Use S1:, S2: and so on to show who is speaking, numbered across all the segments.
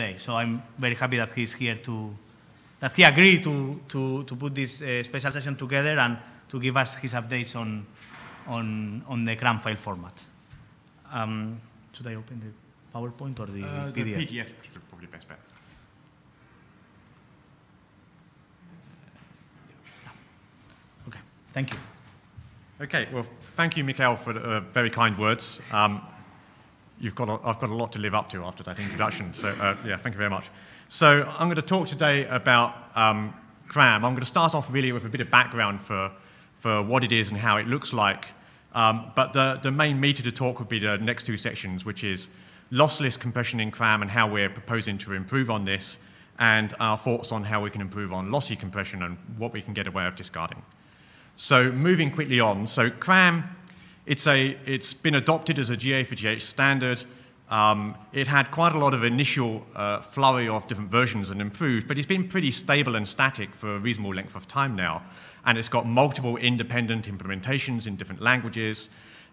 S1: today. So I'm very happy that he's here to, that he agreed to, to, to put this uh, special session together and to give us his updates on, on, on the CRAM file format. Um, should I open the PowerPoint or the
S2: uh,
S1: PDF?
S2: The PDF is probably best bet.
S1: Okay, thank you.
S2: Okay, well, thank you, Mikel, for the uh, very kind words. Um, you've got a, I've got a lot to live up to after that introduction, so uh, yeah, thank you very much. So I'm going to talk today about um, CRAM. I'm going to start off really with a bit of background for, for what it is and how it looks like. Um, but the, the main meat of the talk would be the next two sections, which is lossless compression in CRAM and how we're proposing to improve on this, and our thoughts on how we can improve on lossy compression and what we can get away with discarding. So moving quickly on, so CRAM, it's, a, it's been adopted as a GA4GH standard. Um, it had quite a lot of initial uh, flurry of different versions and improved, but it's been pretty stable and static for a reasonable length of time now. And it's got multiple independent implementations in different languages.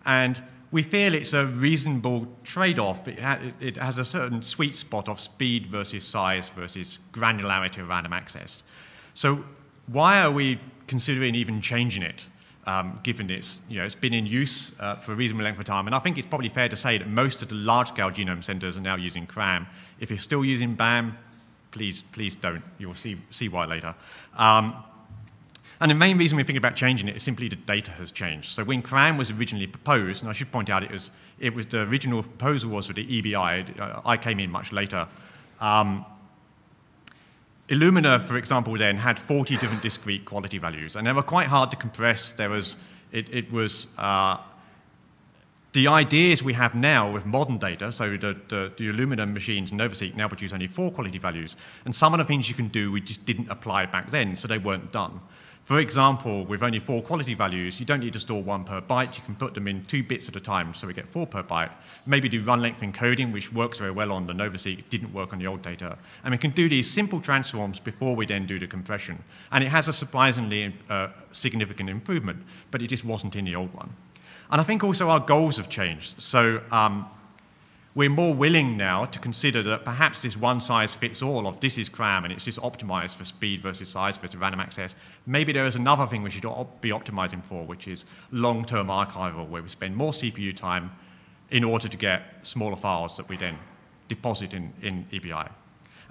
S2: And we feel it's a reasonable trade-off. It, ha it, has a certain sweet spot of speed versus size versus granularity of random access. So why are we considering even changing it, um, given it's, you know, it's been in use uh, for a reasonable length of time? And I think it's probably fair to say that most of the large-scale genome centers are now using CRAM. If you're still using BAM, please, please don't. You'll see, see why later. Um, and the main reason we're thinking about changing it is simply the data has changed. So when CRAM was originally proposed, and I should point out it was, it was the original proposal was for the EBI. I came in much later. Um, Illumina, for example, then had 40 different discrete quality values, and they were quite hard to compress. There was, it, it was uh, the ideas we have now with modern data, so the, the, the Illumina machines and NovaSeq now produce only four quality values, and some of the things you can do we just didn't apply back then, so they weren't done. For example, with only four quality values, you don't need to store one per byte. You can put them in two bits at a time, so we get four per byte. Maybe do run length encoding, which works very well on the NovaSeq. It didn't work on the old data. And we can do these simple transforms before we then do the compression. And it has a surprisingly uh, significant improvement, but it just wasn't in the old one. And I think also our goals have changed. So um, we're more willing now to consider that perhaps this one size fits all of this is CRAM and it's just optimized for speed versus size versus random access. Maybe there is another thing we should op be optimizing for, which is long-term archival, where we spend more CPU time in order to get smaller files that we then deposit in, in EBI.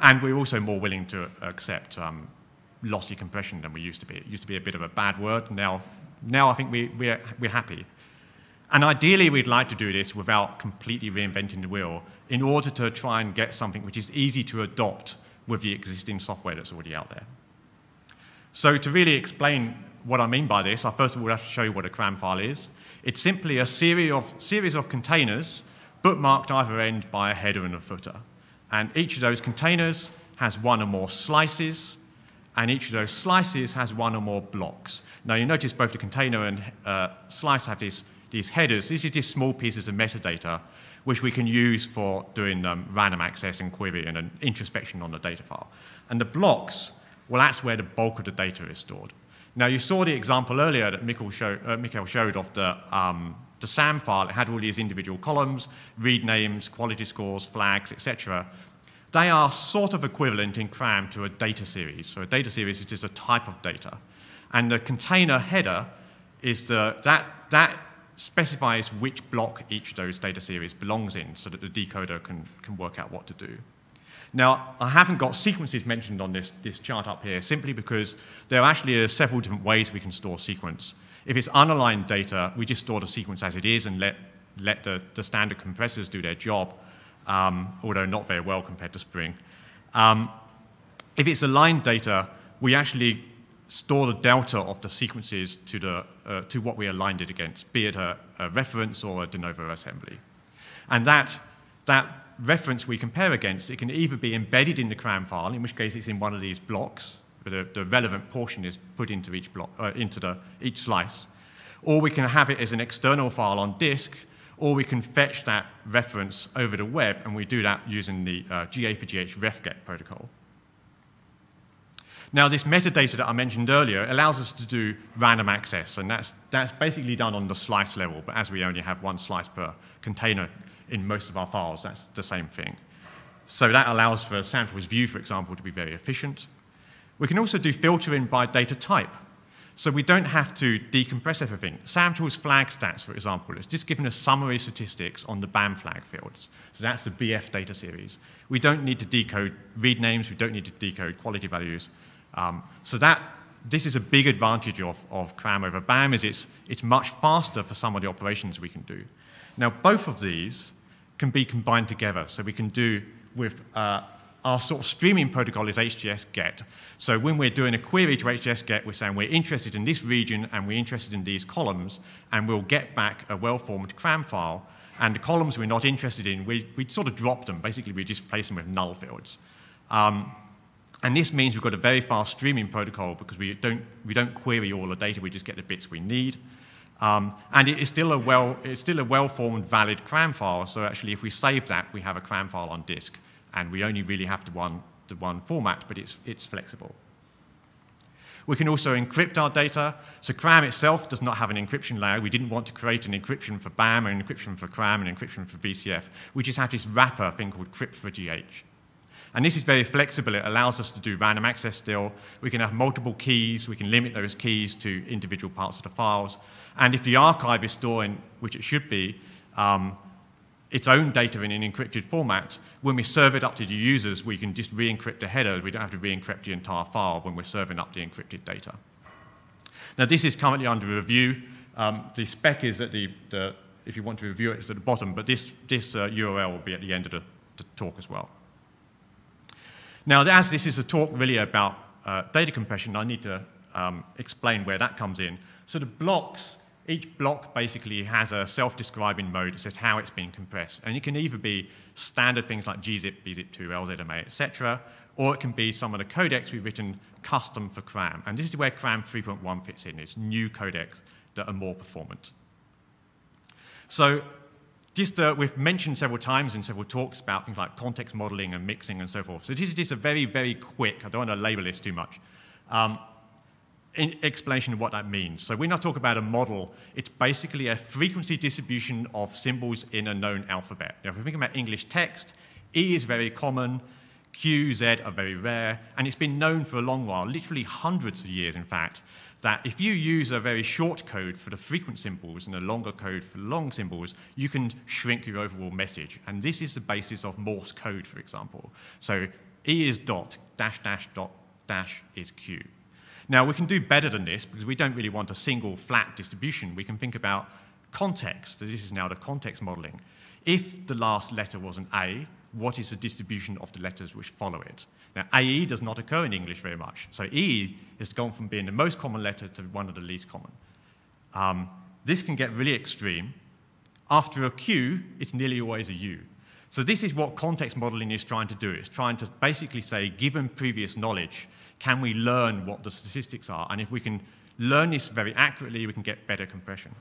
S2: And we're also more willing to accept um, lossy compression than we used to be. It used to be a bit of a bad word. Now, now I think we, we're, we're happy. And ideally, we'd like to do this without completely reinventing the wheel in order to try and get something which is easy to adopt with the existing software that's already out there. So to really explain what I mean by this, I first of all have to show you what a CRAM file is. It's simply a series of, series of containers bookmarked either end by a header and a footer. And each of those containers has one or more slices, and each of those slices has one or more blocks. Now you notice both the container and uh, slice have this these headers. These are just small pieces of metadata which we can use for doing um, random access and query and an introspection on the data file. And the blocks, well, that's where the bulk of the data is stored. Now, you saw the example earlier that Mikel, show, uh, Mikel showed of the, um, the SAM file. It had all these individual columns, read names, quality scores, flags, etc. They are sort of equivalent in CRAM to a data series. So a data series is just a type of data. And the container header is the, that, that specifies which block each of those data series belongs in so that the decoder can, can work out what to do. Now, I haven't got sequences mentioned on this, this chart up here simply because there are actually uh, several different ways we can store sequence. If it's unaligned data, we just store the sequence as it is and let, let the, the standard compressors do their job, um, although not very well compared to Spring. Um, if it's aligned data, we actually store the delta of the sequences to, the, uh, to what we aligned it against, be it a, a, reference or a de novo assembly. And that, that reference we compare against, it can either be embedded in the CRAM file, in which case it's in one of these blocks, but the, the relevant portion is put into each, block, uh, into the, each slice, or we can have it as an external file on disk, or we can fetch that reference over the web, and we do that using the uh, GA4GH refget protocol. Now, this metadata that I mentioned earlier allows us to do random access, and that's, that's basically done on the slice level, but as we only have one slice per container in most of our files, that's the same thing. So that allows for samtools view, for example, to be very efficient. We can also do filtering by data type. So we don't have to decompress everything. Samtools flag stats, for example, is just giving us summary statistics on the BAM flag fields. So that's the BF data series. We don't need to decode read names. We don't need to decode quality values. Um, so that this is a big advantage of, of CRAM over BAM is it's, it's much faster for some of the operations we can do. Now, both of these can be combined together. So we can do with uh, our sort of streaming protocol is htsget. So when we're doing a query to htsget, we're saying we're interested in this region and we're interested in these columns, and we'll get back a well-formed CRAM file. And the columns we're not interested in, we, we sort of drop them. Basically, we just replace them with null fields. Um, and this means we've got a very fast streaming protocol because we don't, we don't query all the data, we just get the bits we need. Um, and it is still a well, it's still a well-formed, valid CRAM file. So actually, if we save that, we have a CRAM file on disk, and we only really have the one, the one format, but it's, it's flexible. We can also encrypt our data. So CRAM itself does not have an encryption layer. We didn't want to create an encryption for BAM, an encryption for CRAM, an encryption for VCF. We just have this wrapper thing called crypt4gh. And this is very flexible. It allows us to do random access still. We can have multiple keys. We can limit those keys to individual parts of the files. And if the archive is storing, which it should be, um, its own data in an encrypted format, when we serve it up to the users, we can just re-encrypt the header. We don't have to re-encrypt the entire file when we're serving up the encrypted data. Now, this is currently under review. Um, the spec is at the, the, if you want to review it, it's at the bottom, but this, this uh, URL will be at the end of the, the talk as well. Now, as this is a talk really about uh, data compression, I need to um, explain where that comes in. So the blocks, each block basically has a self-describing mode that says how it's being compressed. And it can either be standard things like gzip, bzip2, lzma, etc., or it can be some of the codecs we've written custom for CRAM. And this is where CRAM 3.1 fits in. It's new codecs that are more performant. So just uh, we've mentioned several times in several talks about things like context modeling and mixing and so forth. So this is just a very, very quick, I don't want to label this too much, um, explanation of what that means. So when I talk about a model, it's basically a frequency distribution of symbols in a known alphabet. Now, if we think about English text, E is very common, Q, Z are very rare, and it's been known for a long while, literally hundreds of years, in fact, that if you use a very short code for the frequent symbols and a longer code for long symbols, you can shrink your overall message. And this is the basis of Morse code, for example. So E is dot, dash, dash, dot, dash is Q. Now, we can do better than this because we don't really want a single flat distribution. We can think about context. This is now the context modeling. If the last letter was an A, what is the distribution of the letters which follow it? Now, AE does not occur in English very much. So E has gone from being the most common letter to one of the least common. Um, this can get really extreme. After a Q, it's nearly always a U. So this is what context modeling is trying to do. It's trying to basically say, given previous knowledge, can we learn what the statistics are? And if we can learn this very accurately, we can get better compression.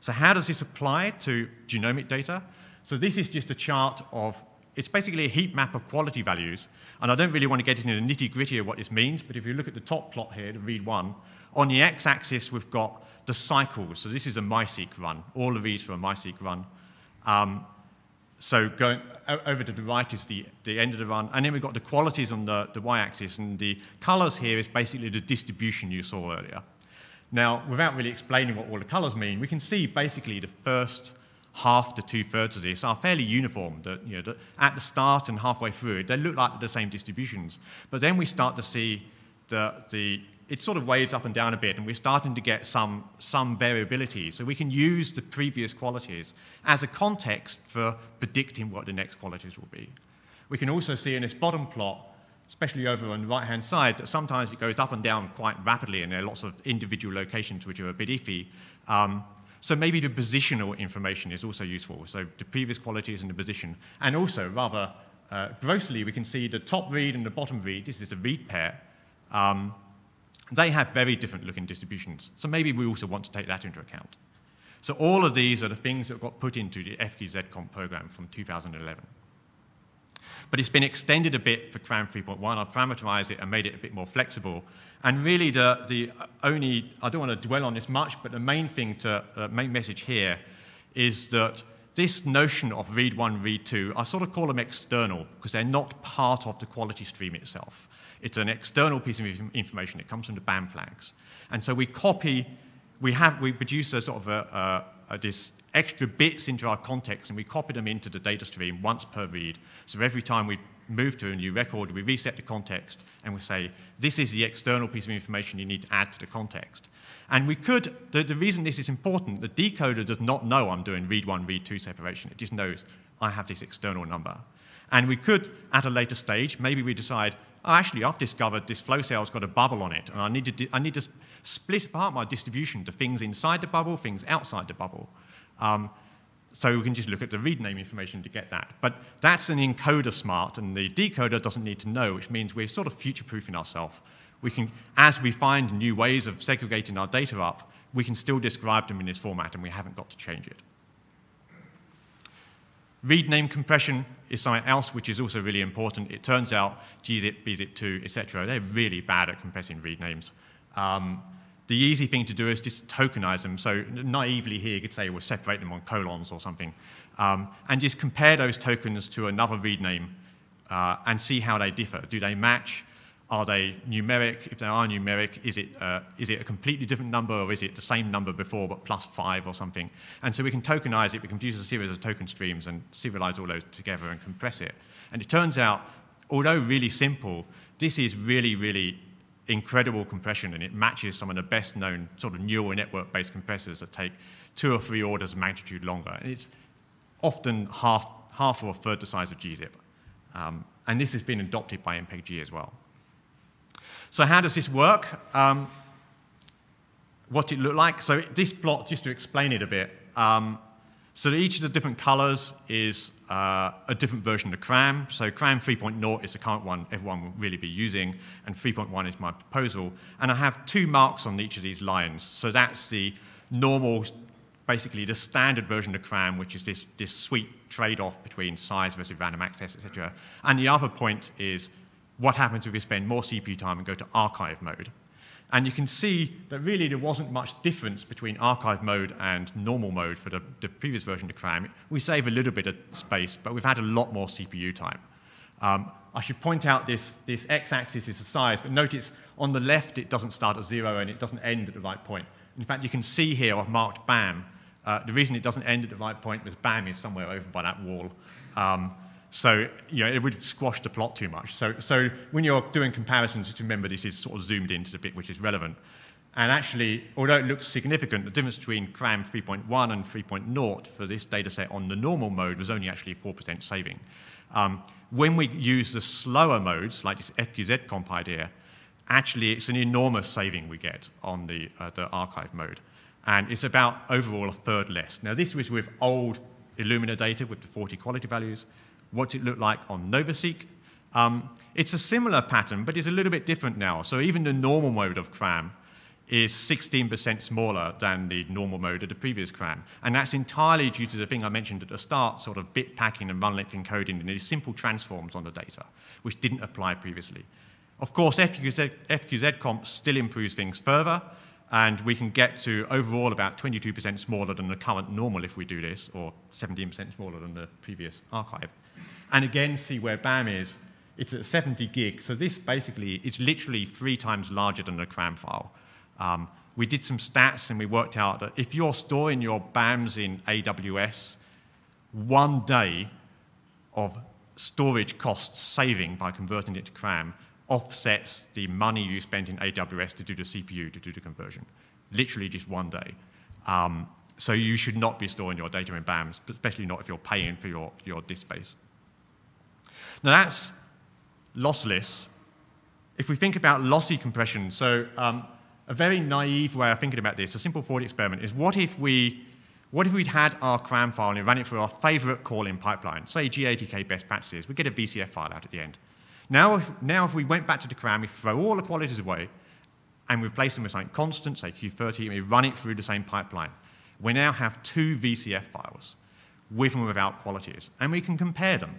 S2: So how does this apply to genomic data? So this is just a chart of it's basically a heat map of quality values. And I don't really want to get into the nitty gritty of what this means, but if you look at the top plot here, the read one, on the x-axis we've got the cycles. So this is a MiSeq run, all of these are a MiSeq run. Um, so going over to the right is the, the end of the run. And then we've got the qualities on the, the y-axis. And the colors here is basically the distribution you saw earlier. Now, without really explaining what all the colors mean, we can see basically the first half to two-thirds of this are fairly uniform. That, you know, at the start and halfway through they look like the same distributions. But then we start to see the, the it sort of waves up and down a bit, and we're starting to get some, some variability. So we can use the previous qualities as a context for predicting what the next qualities will be. We can also see in this bottom plot, especially over on the right-hand side, that sometimes it goes up and down quite rapidly, and there are lots of individual locations which are a bit iffy. Um, so maybe the positional information is also useful. So the previous qualities and the position. And also, rather uh, grossly, we can see the top read and the bottom read. This is the read pair. Um, they have very different looking distributions. So maybe we also want to take that into account. So all of these are the things that got put into the FQZComp program from 2011. But it's been extended a bit for CRAM 3.1. I parameterized it and made it a bit more flexible. And really, the, the only, I don't want to dwell on this much, but the main thing to, uh, main message here is that this notion of read one, read two, I sort of call them external because they're not part of the quality stream itself. It's an external piece of information. It comes from the BAM flags. And so we copy, we, have, we produce a sort of a, a, this extra bits into our context and we copy them into the data stream once per read. So every time we move to a new record, we reset the context and we say, this is the external piece of information you need to add to the context. And we could, the, the reason this is important, the decoder does not know I'm doing read one, read two separation. It just knows I have this external number. And we could, at a later stage, maybe we decide, oh, actually, I've discovered this flow cell's got a bubble on it, and I need to, I need to split apart my distribution to things inside the bubble, things outside the bubble. Um, so we can just look at the read name information to get that. But that's an encoder smart, and the decoder doesn't need to know, which means we're sort of future-proofing ourselves. We can, as we find new ways of segregating our data up, we can still describe them in this format, and we haven't got to change it. Read name compression is something else which is also really important. It turns out gzip, bzip2, etc., they're really bad at compressing read names. Um, the easy thing to do is just tokenize them. So naively here, you could say we'll separate them on colons or something. Um, and just compare those tokens to another read name uh, and see how they differ. Do they match? Are they numeric? If they are numeric, is it, uh, is it a completely different number or is it the same number before but plus five or something? And so we can tokenize it, we can use a series of token streams and serialize all those together and compress it. And it turns out, although really simple, this is really, really incredible compression, and it matches some of the best known sort of neural network-based compressors that take two or three orders of magnitude longer. And it's often half, half or a third the size of gzip. Um, and this has been adopted by MPEG-G as well. So how does this work? Um, what it look like? So this plot, just to explain it a bit, um, so each of the different colors is uh, a different version of CRAM. So CRAM 3.0 is the current one everyone will really be using, and 3.1 is my proposal. And I have two marks on each of these lines. So that's the normal, basically the standard version of CRAM, which is this, this sweet trade-off between size versus random access, etc. And the other point is what happens if we spend more CPU time and go to archive mode. And you can see that really there wasn't much difference between archive mode and normal mode for the, the previous version of CRAM. We save a little bit of space, but we've had a lot more CPU time. Um, I should point out this, this x-axis is the size, but notice on the left it doesn't start at zero and it doesn't end at the right point. In fact, you can see here I've marked BAM. Uh, the reason it doesn't end at the right point is BAM is somewhere over by that wall. Um, so you know, it would squash the plot too much. So, so when you're doing comparisons, just remember this is sort of zoomed into the bit which is relevant. And actually, although it looks significant, the difference between CRAM 3.1 and 3.0 for this data set on the normal mode was only actually 4% saving. Um, when we use the slower modes, like this FQZ comp idea, actually it's an enormous saving we get on the, uh, the archive mode. And it's about overall a third less. Now, this was with old Illumina data with the 40 quality values what it looked like on NovaSeq. Um, it's a similar pattern, but it's a little bit different now. So even the normal mode of CRAM is 16% smaller than the normal mode of the previous CRAM. And that's entirely due to the thing I mentioned at the start, sort of bit packing and run length encoding and these simple transforms on the data, which didn't apply previously. Of course, FQZ, FQZ comp still improves things further, and we can get to overall about 22% smaller than the current normal if we do this, or 17% smaller than the previous archive and again see where BAM is. It's at 70 gig, so this basically, is literally three times larger than a CRAM file. Um, we did some stats and we worked out that if you're storing your BAMs in AWS, one day of storage costs saving by converting it to CRAM offsets the money you spent in AWS to do the CPU, to do the conversion. Literally just one day. Um, so you should not be storing your data in BAMs, especially not if you're paying for your, your disk space. Now that's lossless. If we think about lossy compression, so um, a very naive way of thinking about this, a simple thought experiment, is what if we what if we'd had our CRAM file and we ran it through our favorite calling pipeline, say GATK best practices, we get a VCF file out at the end. Now if, now if we went back to the CRAM, we throw all the qualities away and we replace them with something constant, say Q30, and we run it through the same pipeline. We now have two VCF files with and without qualities, and we can compare them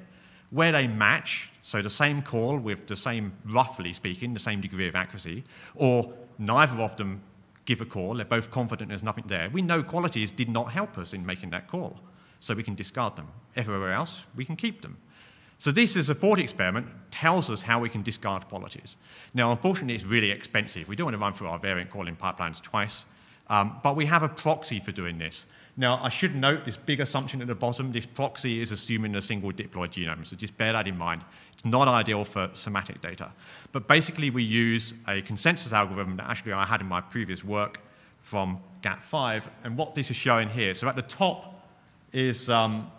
S2: where they match, so the same call with the same, roughly speaking, the same degree of accuracy, or neither of them give a call, they're both confident there's nothing there, we know qualities did not help us in making that call. so we can discard them. Everywhere else, we can keep them. So this is a thought experiment, tells us how we can discard qualities. Now, unfortunately, it's really expensive. We don't want to run through our variant calling pipelines twice, um, but we have a proxy for doing this. Now, I should note this big assumption at the bottom, this proxy is assuming a single diploid genome, so just bear that in mind. It's not ideal for somatic data. But basically, we use a consensus algorithm that actually I had in my previous work from Gap5, and what this is showing here. So at the top is, um,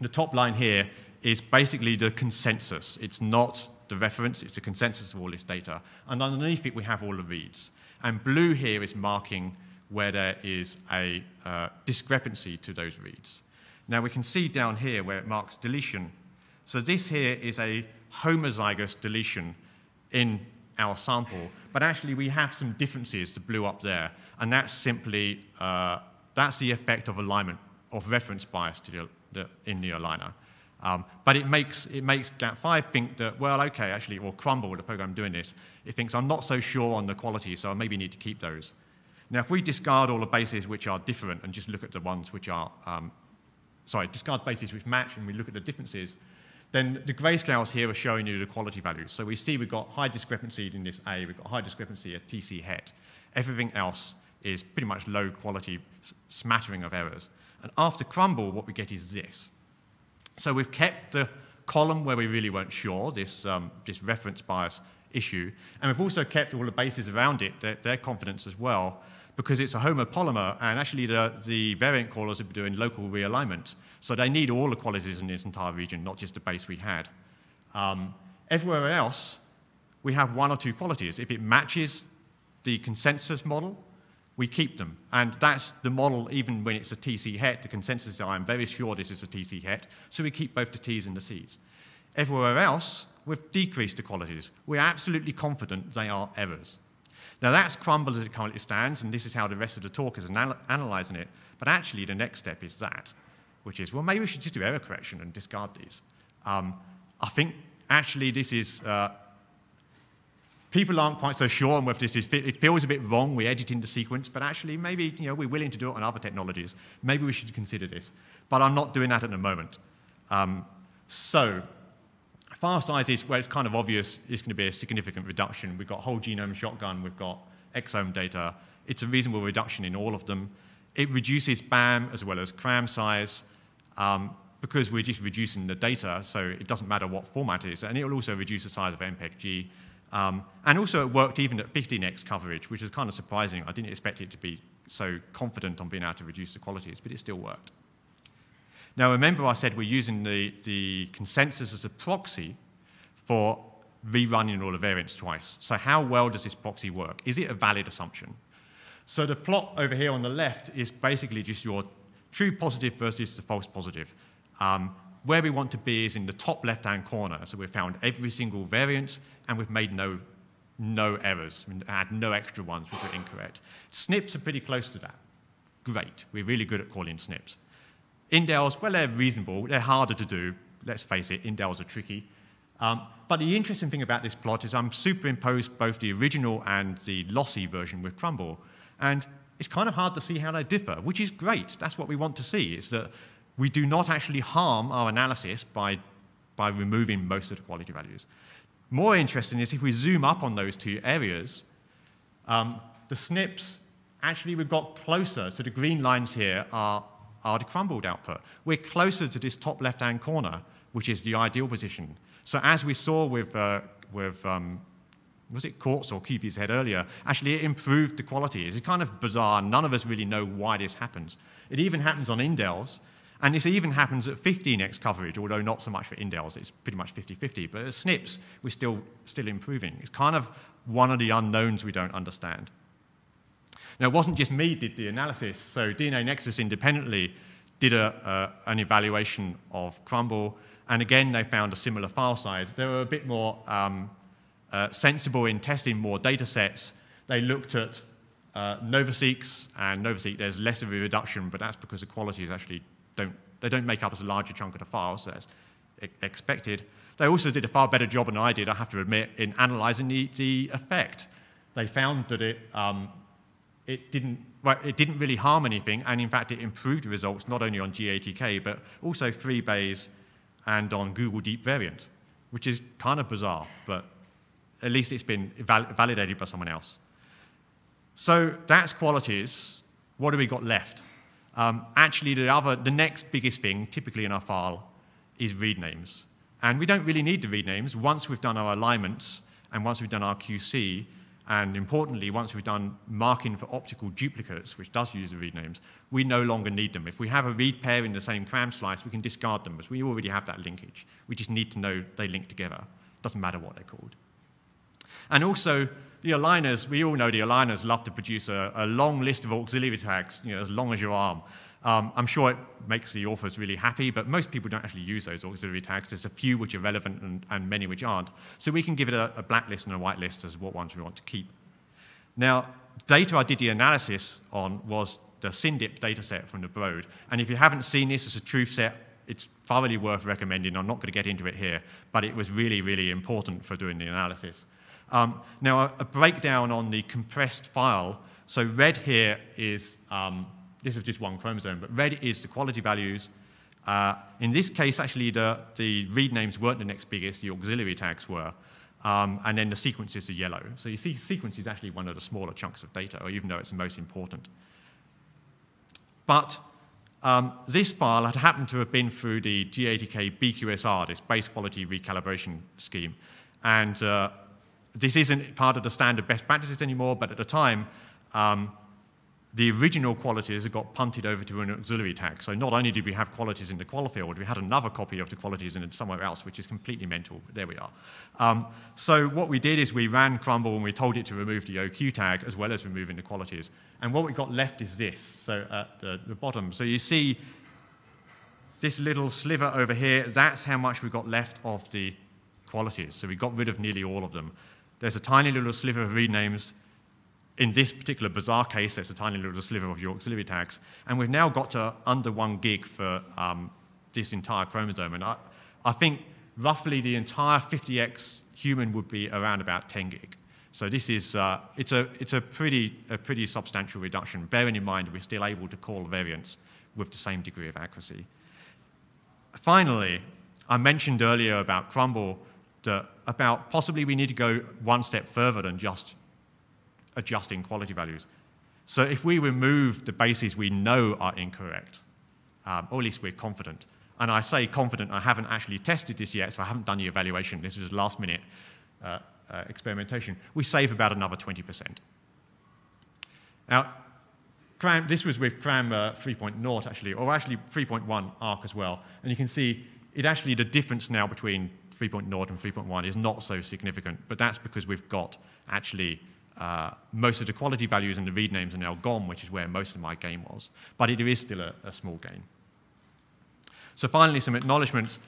S2: the top line here is basically the consensus. It's not the reference, it's the consensus of all this data. And underneath it, we have all the reads. And blue here is marking where there is a uh, discrepancy to those reads. Now we can see down here where it marks deletion. So this here is a homozygous deletion in our sample, but actually we have some differences, the blue up there, and that's simply, uh, that's the effect of alignment, of reference bias the, the, in the aligner. Um, but it makes, it makes Gap5 think that, well, okay, actually, or Crumble, the program doing this, it thinks I'm not so sure on the quality, so I maybe need to keep those. Now, if we discard all the bases which are different and just look at the ones which are, um, sorry, discard bases which match and we look at the differences, then the grayscales here are showing you the quality values. So we see we've got high discrepancy in this A, we've got high discrepancy at TC het. Everything else is pretty much low quality smattering of errors. And after crumble, what we get is this. So we've kept the column where we really weren't sure, this, um, this reference bias issue, and we've also kept all the bases around it, their, their confidence as well, because it's a homopolymer, and actually the, the variant callers are doing local realignment. So they need all the qualities in this entire region, not just the base we had. Um, everywhere else, we have one or two qualities. If it matches the consensus model, we keep them. And that's the model, even when it's a TC het, the consensus is I'm very sure this is a TC het, so we keep both the T's and the C's. Everywhere else, we've decreased the qualities. We're absolutely confident they are errors. Now that's crumble as it currently stands, and this is how the rest of the talk is anal analyzing it. But actually, the next step is that, which is, well, maybe we should just do error correction and discard these. Um, I think actually this is, uh, people aren't quite so sure on whether this is, it feels a bit wrong, we edit in the sequence, but actually maybe, you know, we're willing to do it on other technologies. Maybe we should consider this. But I'm not doing that at the moment. Um, so File sizes, where it's kind of obvious, it's going to be a significant reduction. We've got whole genome shotgun, we've got exome data. It's a reasonable reduction in all of them. It reduces BAM as well as CRAM size um, because we're just reducing the data, so it doesn't matter what format it is. And it will also reduce the size of MPEG-G. Um, and also it worked even at 15x coverage, which is kind of surprising. I didn't expect it to be so confident on being able to reduce the qualities, but it still worked. Now, remember I said we're using the, the consensus as a proxy for rerunning all the variants twice. So how well does this proxy work? Is it a valid assumption? So the plot over here on the left is basically just your true positive versus the false positive. Um, where we want to be is in the top left-hand corner. So we've found every single variant, and we've made no, no errors, and had no extra ones which are incorrect. SNPs are pretty close to that. Great. We're really good at calling SNPs. Indels, well, they're reasonable. They're harder to do. Let's face it, indels are tricky. Um, but the interesting thing about this plot is I'm superimposed both the original and the lossy version with Crumble. And it's kind of hard to see how they differ, which is great. That's what we want to see, is that we do not actually harm our analysis by, by removing most of the quality values. More interesting is if we zoom up on those two areas, um, the SNPs, actually we've got closer. So the green lines here are the crumbled output. We're closer to this top left-hand corner, which is the ideal position. So as we saw with, uh, with um, was it Quartz or Keithy's head earlier, actually it improved the quality. It's kind of bizarre. None of us really know why this happens. It even happens on indels, and this even happens at 15x coverage, although not so much for indels. It's pretty much 50-50. But at SNPs, we're still, still improving. It's kind of one of the unknowns we don't understand. Now, it wasn't just me did the analysis. So DNAnexus independently did a, an evaluation of Crumble, and again, they found a similar file size. They were a bit more um, uh, sensible in testing more data sets. They looked at uh, NovaSeqs, and NovaSeq, there's less of a reduction, but that's because the quality is actually don't, they don't make up as a larger chunk of the file, so that's expected. They also did a far better job than I did, I have to admit, in analyzing the, the effect. They found that it um, it didn't well, it didn't really harm anything, and in fact, it improved results not only on GATK, but also FreeBayes and on Google DeepVariant, which is kind of bizarre, but at least it's been val validated by someone else. So that's qualities. What do we got left? Um, actually, the, other, the next biggest thing, typically in our file, is read names. And we don't really need the read names. Once we've done our alignments and once we've done our QC, and importantly, once we've done marking for optical duplicates, which does use the read names, we no longer need them. If we have a read pair in the same cram slice, we can discard them, because we already have that linkage. We just need to know they link together. It doesn't matter what they're called. And also, the aligners, we all know the aligners love to produce a, a long list of auxiliary tags, you know, as long as your arm. Um, I'm sure it makes the authors really happy, but most people don't actually use those auxiliary tags. There's a few which are relevant and, and many which aren't. So we can give it a, a black list and a whitelist as what ones we want to keep. Now, data I did the analysis on was the SynDip dataset from the Broad. And if you haven't seen this as a truth set, it's thoroughly worth recommending. I'm not going to get into it here, but it was really, really important for doing the analysis. Um, now, a, a, breakdown on the compressed file. So red here is, um, this is just one chromosome, but red is the quality values. Uh, in this case, actually, the, the read names weren't the next biggest, the auxiliary tags were. Um, and then the sequences are yellow. So you see sequence is actually one of the smaller chunks of data, even though it's the most important. But um, this file had happened to have been through the GATK BQSR, this base quality recalibration scheme. And uh, this isn't part of the standard best practices anymore, but at the time, um, the original qualities got punted over to an auxiliary tag. So not only did we have qualities in the qual field, we had another copy of the qualities in somewhere else, which is completely mental, but there we are. Um, so what we did is we ran Crumble and we told it to remove the OQ tag as well as removing the qualities. And what we got left is this, so at the, the bottom. So you see this little sliver over here, that's how much we got left of the qualities. So we got rid of nearly all of them. There's a tiny little sliver of read names. In this particular bizarre case, there's a tiny little sliver of your auxiliary tags. And we've now got to under one gig for um, this entire chromosome. And I, I think roughly the entire 50x human would be around about 10 gig. So this is, uh, it's, a, it's a, pretty, a pretty substantial reduction, bearing in mind we're still able to call variants with the same degree of accuracy. Finally, I mentioned earlier about Crumble uh, about possibly we need to go one step further than just adjusting quality values. So if we remove the bases we know are incorrect, um, or at least we're confident, and I say confident, I haven't actually tested this yet, so I haven't done the evaluation. This was last minute uh, uh, experimentation. We save about another 20%. Now, CRAM, this was with CRAM uh, 3.0 actually, or actually 3.1 ARC as well. And you can see it actually, the difference now between 3.0 and 3.1 is not so significant, but that's because we've got actually uh, most of the quality values and the read names are now gone, which is where most of my gain was. But it is still a, a small gain. So finally, some acknowledgements.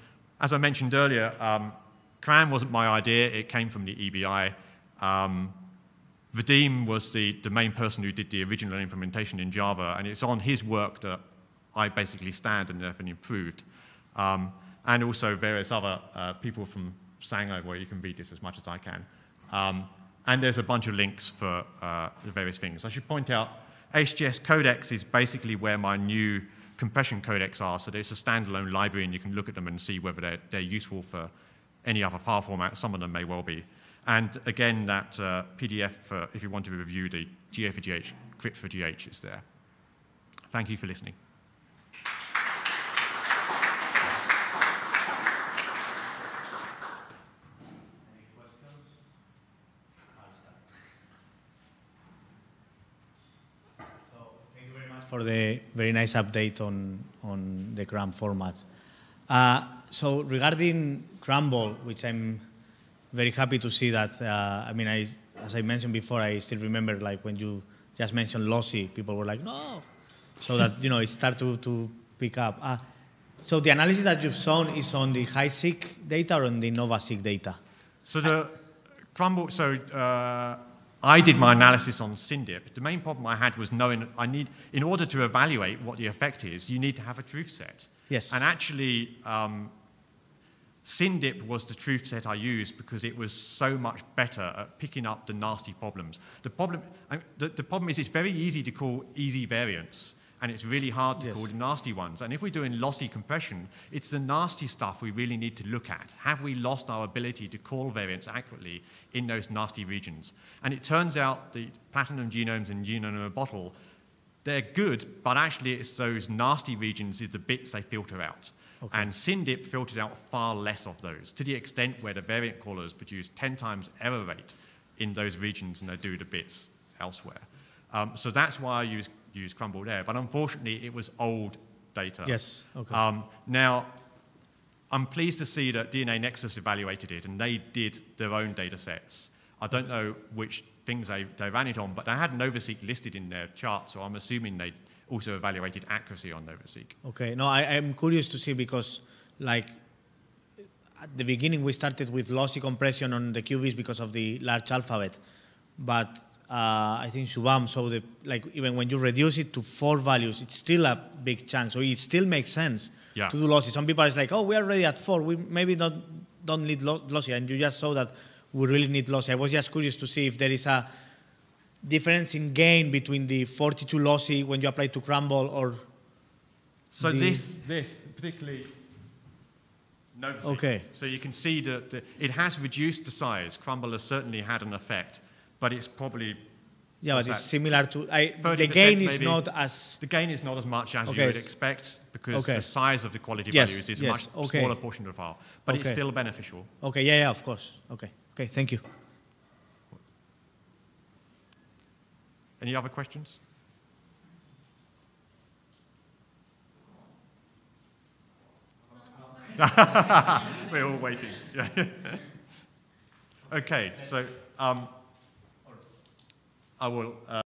S2: As I mentioned earlier, um, CRAM wasn't my idea. It came from the EBI. Um, Vadim was the, the main person who did the original implementation in Java, and it's on his work that I basically stand and have been improved. Um, and also various other uh, people from Sanger, where you can read this as much as I can. Um, and there's a bunch of links for uh, the various things. I should point out, htscodecs is basically where my new compression codecs are. So there's a standalone library, and you can look at them and see whether they're, they're useful for any other file format. Some of them may well be. And again, that uh, PDF, for, if you want to review the GA4GH, crypt for GH is there. Thank you for listening.
S1: For the very nice update on, on the CRAM format. Uh, so regarding Crumble, which I'm very happy to see that, uh, I mean, I, as I mentioned before, I still remember like when you just mentioned lossy, people were like, no. So that, you know, it started to, to pick up. Uh, so the analysis that you've shown is on the HiSeq data or on the NovaSeq data?
S2: So the Crumble, so uh, I did my analysis on SynDip. The main problem I had was knowing I need, in order to evaluate what the effect is, you need to have a truth set.
S1: Yes.
S2: And actually, um, SynDip was the truth set I used because it was so much better at picking up the nasty problems. The problem, I mean, the, the problem is it's very easy to call easy variants, and it's really hard to
S1: Yes.
S2: call the nasty ones. And if we're doing lossy compression, it's the nasty stuff we really need to look at. Have we lost our ability to call variants accurately in those nasty regions? And it turns out the platinum genomes and genome in a bottle, they're good, but actually it's those nasty regions is the bits they filter out.
S1: Okay.
S2: And SynDip filtered out far less of those, to the extent where the variant callers produce 10 times error rate in those regions than they do the bits elsewhere. Um, so that's why I use, use crumbled air. But unfortunately, it was old data.
S1: Yes, okay.
S2: Um, now, I'm pleased to see that DNAnexus evaluated it, and they did their own data sets. I don't know which things they, they ran it on, but they had NovaSeq listed in their chart, so I'm assuming they also evaluated accuracy on NovaSeq.
S1: Okay. No, I, I'm curious to see because, like, at the beginning we started with lossy compression on the QVs because of the large alphabet, but uh, I think Shubham saw the like even when you reduce it to four values, it's still a big chunk. So it still makes sense
S2: Yeah.
S1: to do lossy. Some people are like, oh, we are already at four. We maybe not don't need lo- lossy, and you just saw that we really need lossy. I was just curious to see if there is a difference in gain between the 42 lossy when you apply to crumble or
S2: So this, this particularly.
S1: Okay.
S2: So you can see that it has reduced the size. Crumble has certainly had an effect, but it's probably
S1: Yeah, but it's similar to I, the gain is
S2: maybe?
S1: not as
S2: the gain is not as much as
S1: Okay.
S2: you would expect because
S1: Okay.
S2: the size of the quality
S1: Yes,
S2: values is
S1: yes,
S2: a much
S1: okay.
S2: smaller portion of the file, but it's still beneficial.
S1: okay. Yeah, yeah, of course. Okay, okay. Thank you.
S2: Any other questions? We're all waiting. Okay, so um, I will. Uh,